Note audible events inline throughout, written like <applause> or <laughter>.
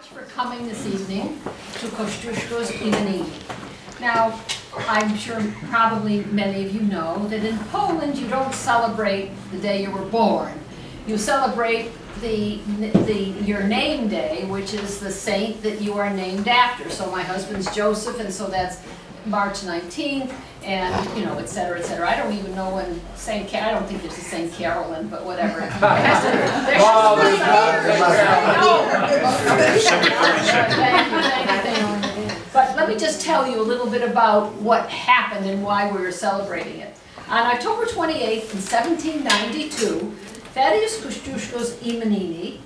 much for coming this evening to Kościuszko's Imieniny. Now, I'm sure probably many of you know that in Poland you don't celebrate the day you were born. You celebrate the, the, your name day, which is the saint that you are named after. So my husband's Joseph, and so that's March 19th, and, you know, et cetera, et cetera. I don't even know when St. Ca, I don't think there's a St. Carolyn, but whatever. It has to- there should be there's some- December 22nd. Thank you, thank you, thank you. But let me just tell you a little bit about what happened and why we were celebrating it. On October 28th in 1792, Thaddeus Kościuszko's Imieniny,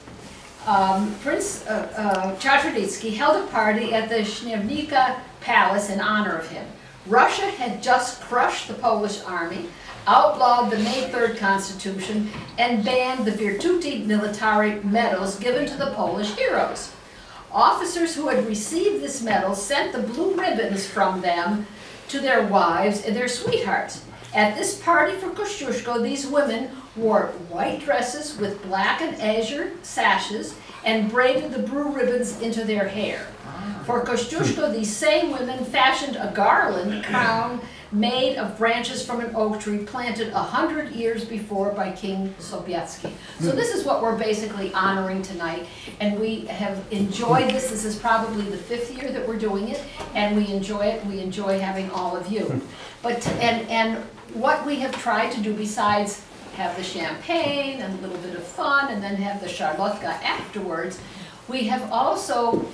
um, Prince uh, uh, Czartoryski held a party at the Śniewnica Palace in honor of him. Russia had just crushed the Polish army, outlawed the May 3rd Constitution, and banned the Virtuti Militari medals given to the Polish heroes. Officers who had received this medal sent the blue ribbons from them to their wives and their sweethearts. At this party for Kościuszko, these women wore white dresses with black and azure sashes and braided the blue ribbons into their hair. For Kościuszko, these same women fashioned a garland crown made of branches from an oak tree planted a hundred years before by King Sobieski. So this is what we're basically honoring tonight, and we have enjoyed this. This is probably the fifth year that we're doing it, and we enjoy it. We enjoy having all of you. But and and what we have tried to do besides have the champagne and a little bit of fun, and then have the charlotka afterwards, we have also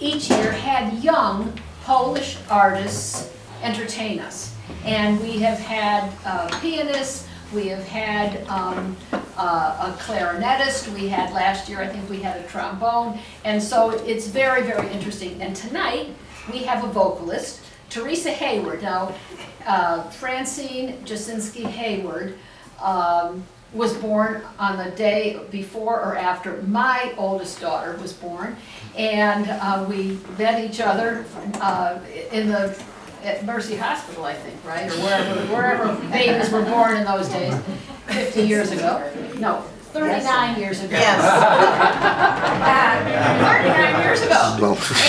each year had young Polish artists entertain us. And we have had uh, pianists, we have had um, uh, a clarinetist, we had last year, I think we had a trombone, and so it's very, very interesting. And tonight, we have a vocalist, Teresa Hayward. Now, uh, Francine Jasinski Hayward um, was born on the day before or after my oldest daughter was born. And uh, we met each other uh, in the, at Mercy Hospital, I think, right? Or wherever, wherever babies were born in those days, 50 years ago. No, 39 years ago. Uh, 39 years ago. <laughs>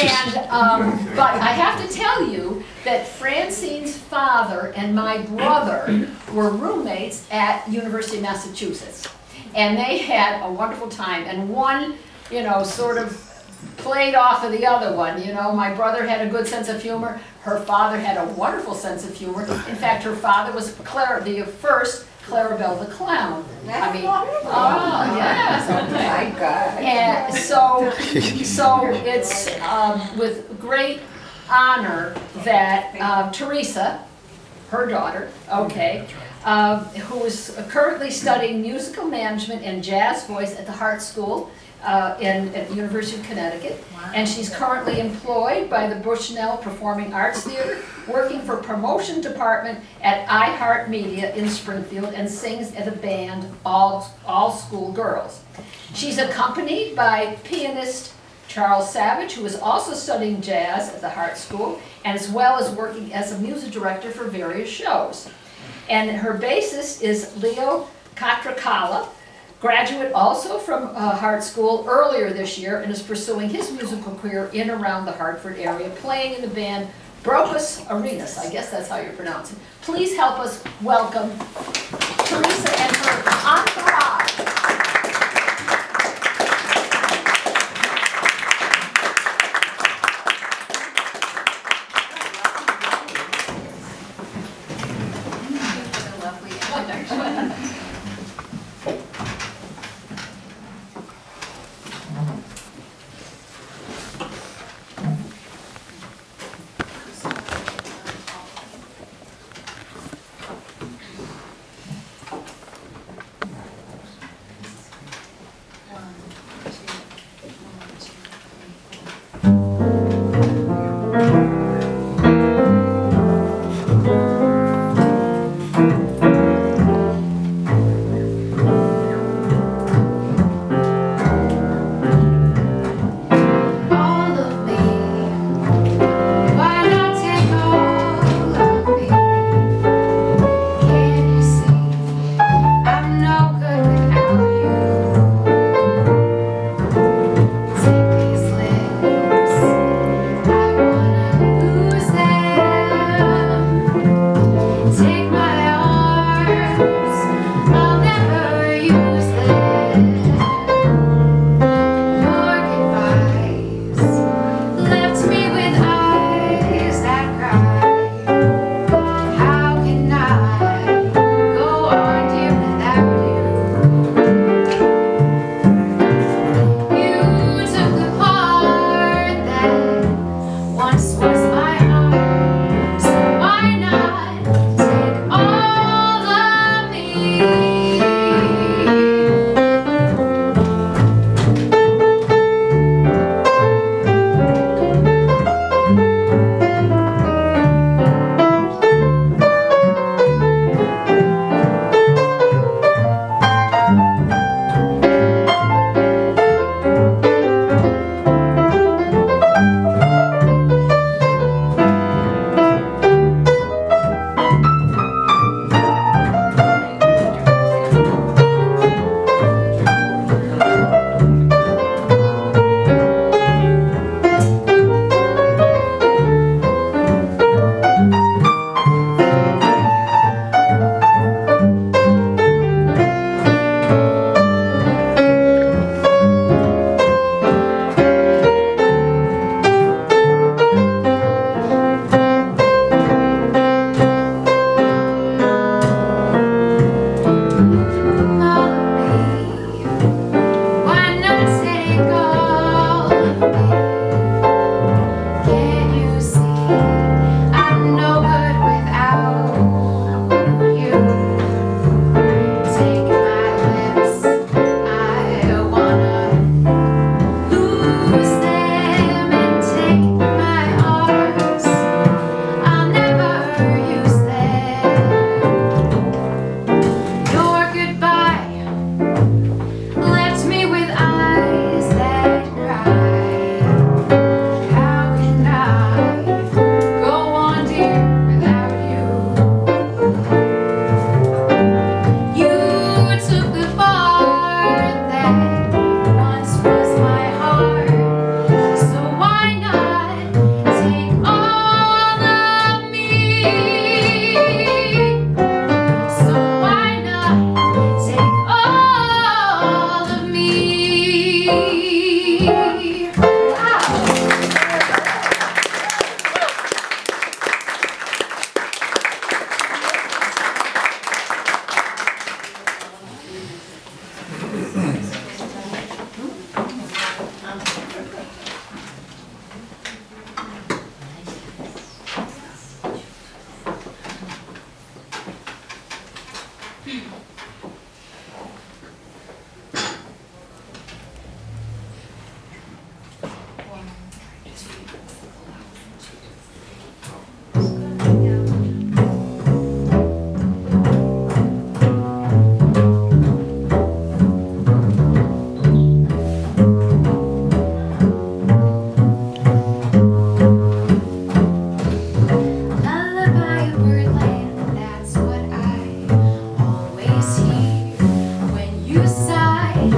And, um, but I have to tell you that Francine's father and my brother were roommates at University of Massachusetts. And they had a wonderful time, and one, you know, sort of played off of the other one, you know. My brother had a good sense of humor, her father had a wonderful sense of humor. In fact, her father was Clara, the first Clarabelle the Clown. I mean, oh, yes, okay. My God. And so, <laughs> so it's um, with great honor that uh, Teresa, her daughter, okay, um, who is currently studying musical management and jazz voice at the Hartt School uh, in, at the University of Connecticut. And she's currently employed by the Bushnell Performing Arts Theater, working for promotion department at iHeart Media in Springfield, and sings at a band, All, All School Girls. She's accompanied by pianist Charles Savage, who is also studying jazz at the Hartt School, and as well as working as a music director for various shows. And her bassist is Leo Catricala, graduate also from uh, Hartt School earlier this year, and is pursuing his musical career in around the Hartford area, playing in the band Brocas Arenas, I guess that's how you pronounce it. Please help us welcome Teresa and her high.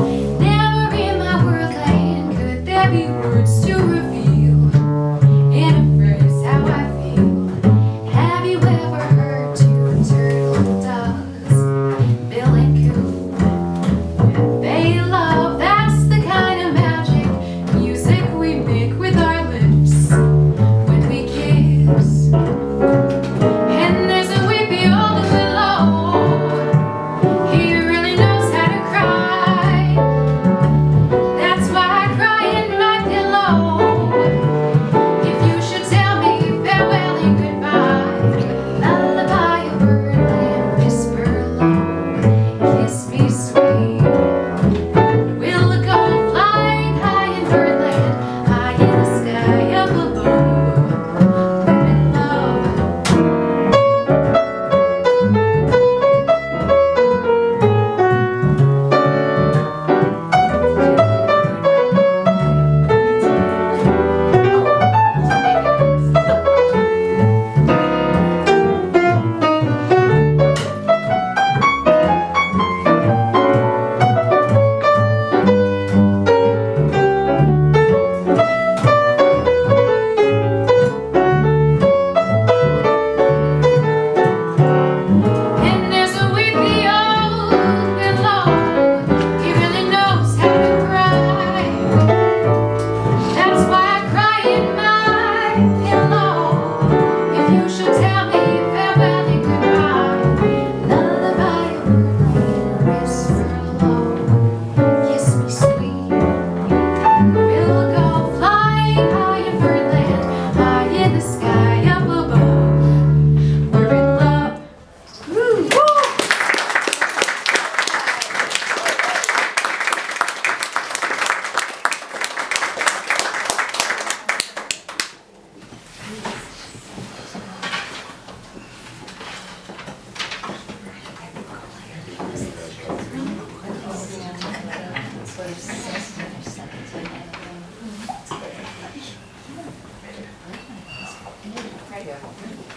I.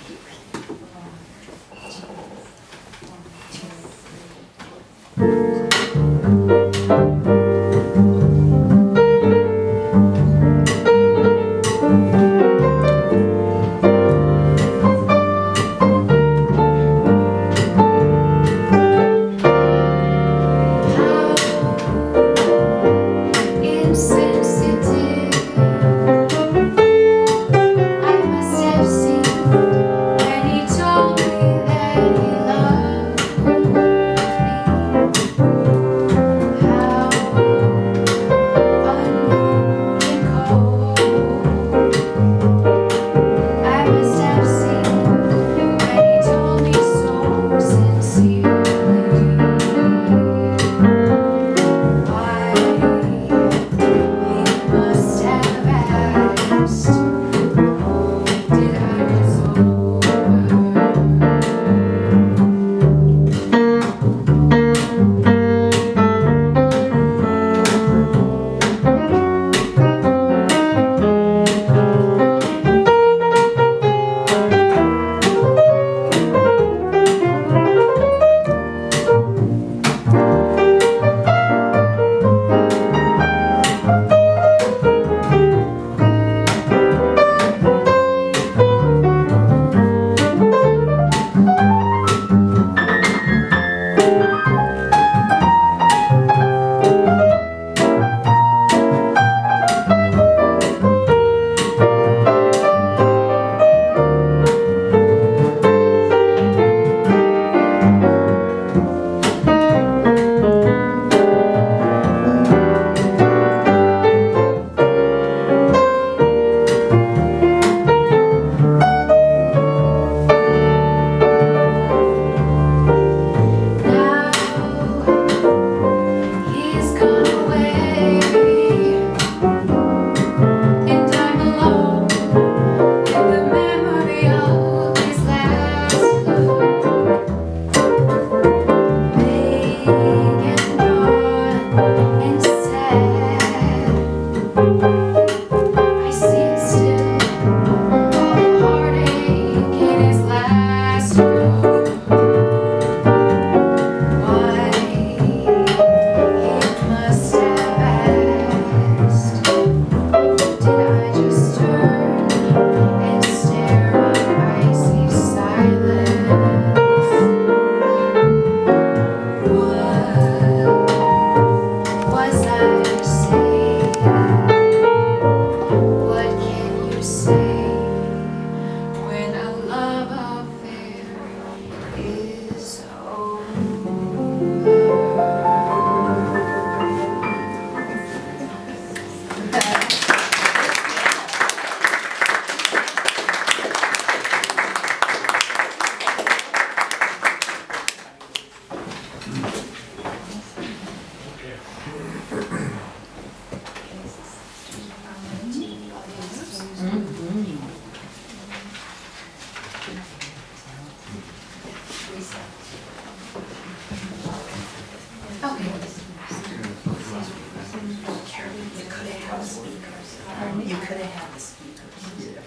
speakers. You could have had the speakers.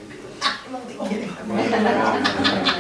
<laughs> I'm only kidding. I'm only kidding.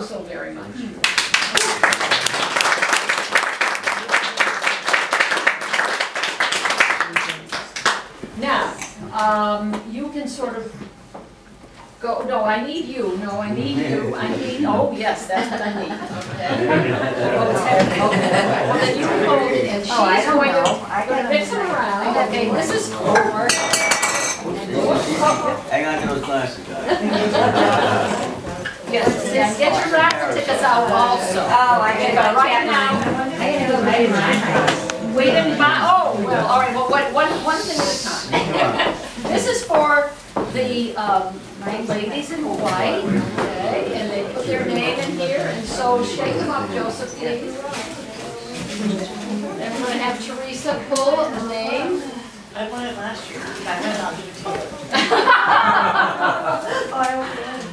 So, so very much. Now, um, you can sort of go, no, I need you, no, I need you, I need, oh, yes, that's what I need, okay? Okay, okay. Well, then you can hold it, and she's Oh, I don't going to, know. I gonna gotta mix them around, okay, this is for, Hang on to those glasses, guys. <laughs> yes, yes, get your raffle tickets out also. Oh, I Okay, gotta but right now, I gotta go buy mine. Wait and buy, oh, well, all right, well, one, one, one thing at a time. <laughs> This is for the, um, ladies in white, okay, and they put their name in here, and so shake them up, Joseph, please. Then we're gonna have Teresa pull a name. I won it last year. I <laughs> <laughs> went out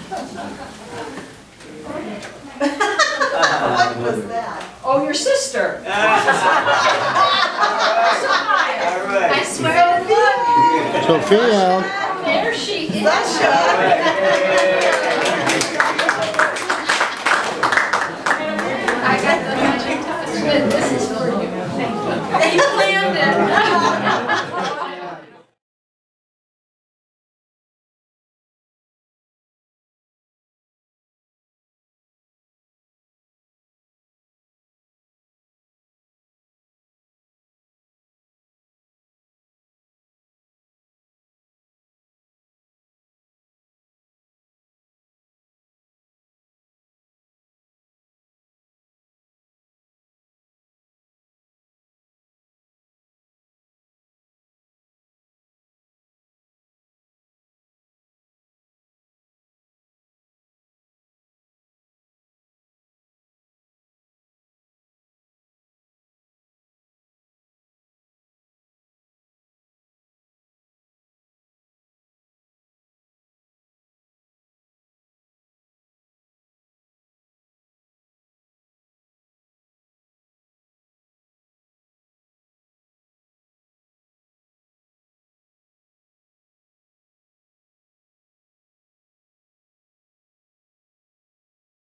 what was that? Oh, your sister. <laughs> I swear to Sophia. There she is. I got the magic touch. This is for you. Thank you. You planned it. <laughs>